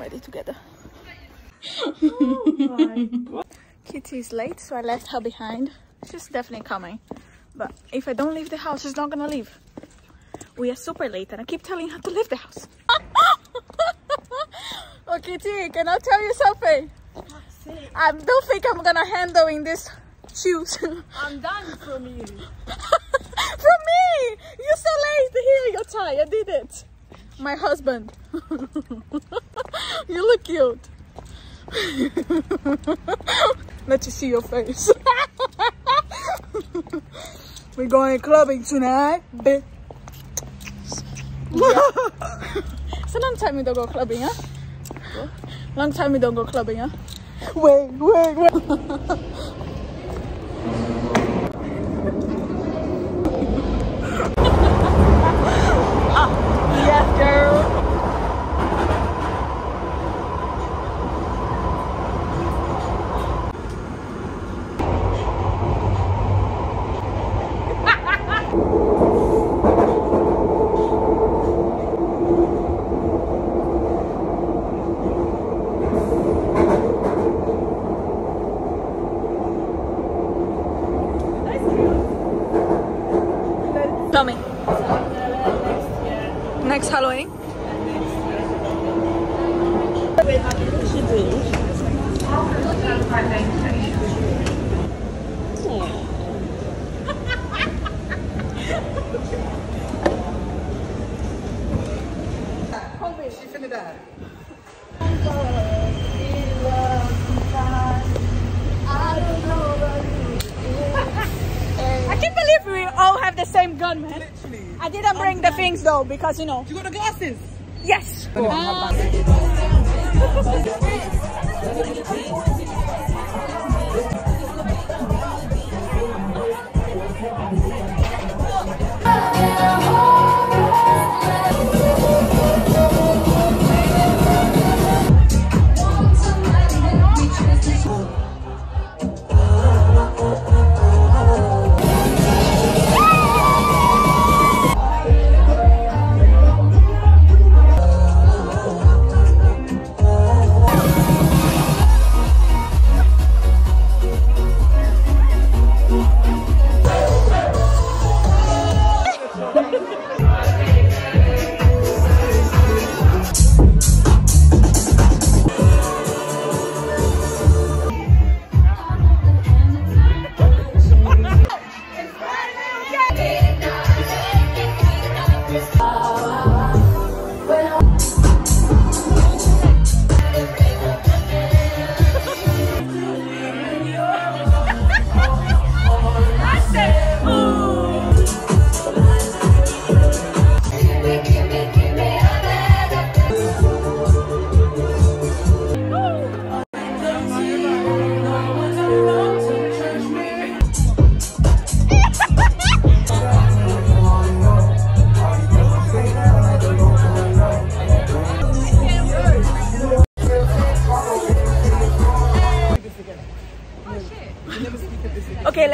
Ready together. Oh Kitty is late, so I left her behind. She's definitely coming. But if I don't leave the house, she's not gonna leave. We are super late and I keep telling her to leave the house. oh, Kitty, can I tell you something? I don't think I'm gonna handle in this shoes. I'm done from you. From me! You're so late. Here, your tie. I did it. My husband. you look cute. Let you see your face. We're going clubbing tonight. bitch. it's a long time we don't go clubbing, huh? Long time we don't go clubbing, huh? Wait, wait, wait. ah, yes, girl. Next Halloween can't believe we all have the same gun, man. Literally. I didn't bring the things though because you know. You got the glasses? Yes. Okay,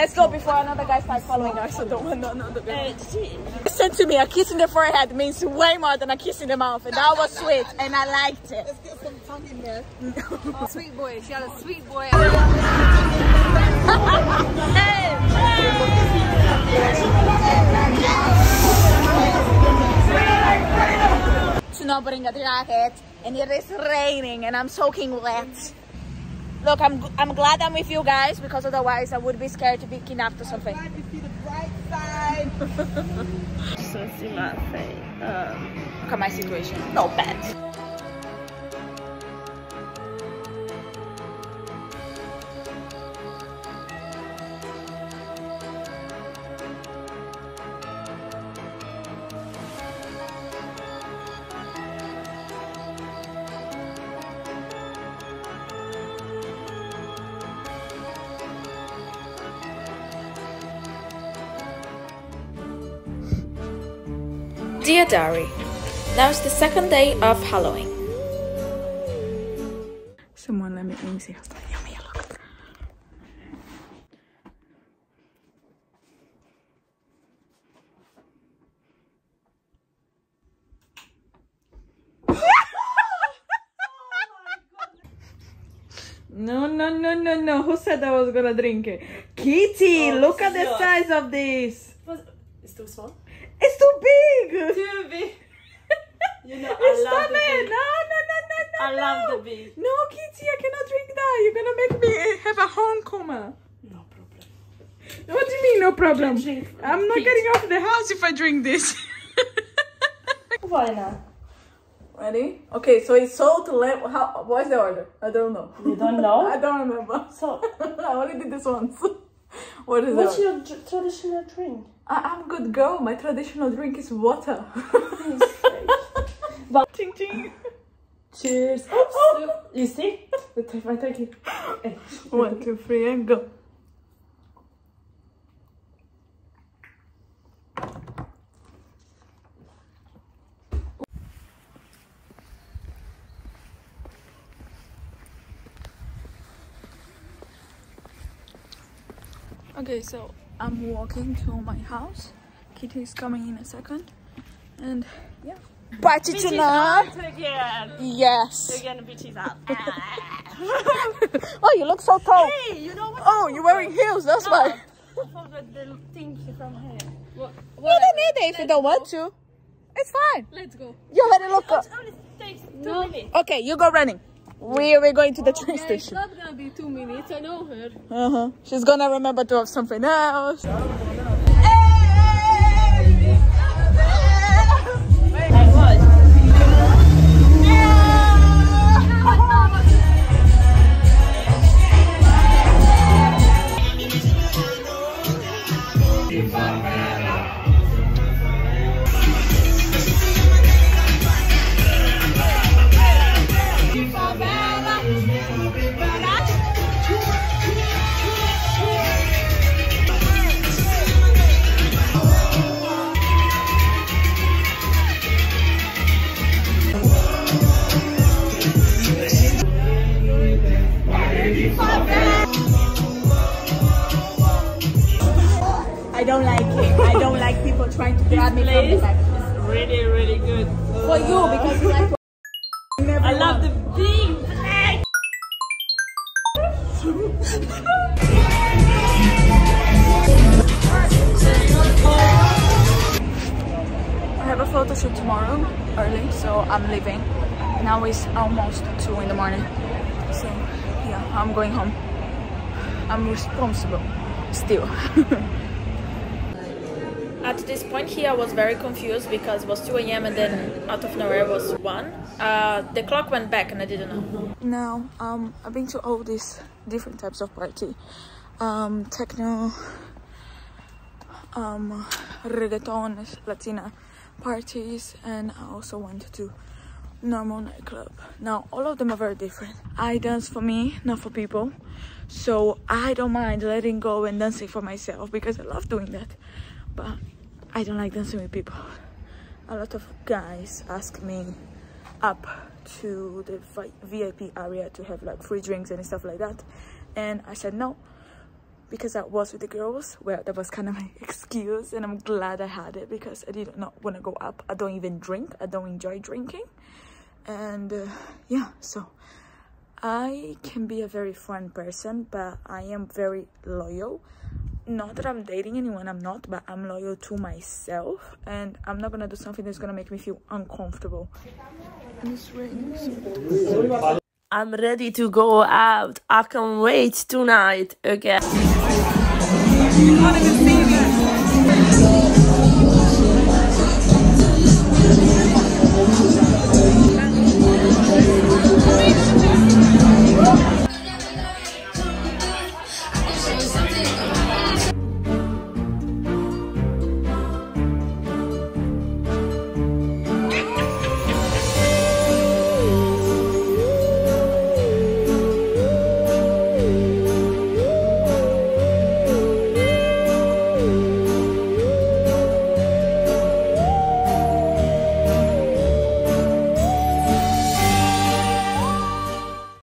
let's go before another guy starts following us. So don't want no, no, no. Listen to me. A kiss in the forehead means way more than a kiss in the mouth, and that was sweet, and I liked it. Let's get some tongue in there. Oh, sweet boy. She had a sweet boy. bring a jacket, and it is raining, and I'm soaking wet. Look, I'm I'm glad I'm with you guys because otherwise I would be scared to be kidnapped or something. Glad you see the bright side. So see my face. Um, Look at my situation. No bad. Dear Diary, now is the second day of Halloween. Someone let me, let me see. Yummy, look. No, no, no, no, no. Who said I was gonna drink it? Kitty, Oh, look at the size of this. It's too small. It's too big. Too big. You know, I Stop love the it. big. No, no, no, no, no. I love no. the big. No, Kitty, I cannot drink that. You're gonna make me have a home coma. No problem. What do you mean, no problem? Drink I'm not peach. getting of the house if I drink this. Why not? Ready? Okay, so it's salt, lemon. How? What's the order? I don't know. You don't know? I don't remember. So, I only did this once. What is that? what's your traditional drink? I- I'm a good girl. My traditional drink is water. But- ching ching. Cheers. Oh, oh. Oops. You see? Take my take it. One, two, three, and go. Okay, so I'm walking to my house. Kitty is coming in a second, and yeah. Party tonight. again. Yes. Again, bitches out. oh, you look so tall. hey, you know what? Oh, you're wearing heels. That's why. I forgot the thing from here. What? You don't need it if you don't want to. It's fine. Let's go. You already look up. It only takes two minutes. Okay, you go running. We we're going to the train station. It's not gonna be two minutes. I know her. Uh huh. She's gonna remember to have something else. I don't like it. I don't like people trying to grab me from the back. is really, really good. For you, because you like to I love the big flag. I have a photo shoot tomorrow early, so I'm leaving. Now it's almost 2 in the morning. I'm going home. I'm responsible still. At this point here, I was very confused because it was 2 a.m. and then out of nowhere was 1. Uh, the clock went back and I didn't know. now, um, I've been to all these different types of party. Um, techno, um, reggaeton, Latina parties, and I also went to normal nightclub. Now, all of them are very different. I dance for me, not for people. So I don't mind letting go and dancing for myself because I love doing that. But I don't like dancing with people. A lot of guys ask me up to the VIP area to have like free drinks and stuff like that. And I said no because I was with the girls. Well, that was kind of my excuse, and I'm glad I had it because I did not want to go up. I don't even drink. I don't enjoy drinking, and uh, yeah, so I can be a very fun person, but I am very loyal. Not that I'm dating anyone, I'm not, but I'm loyal to myself, and I'm not gonna do something that's gonna make me feel uncomfortable. I'm ready to go out. I can't wait tonight again.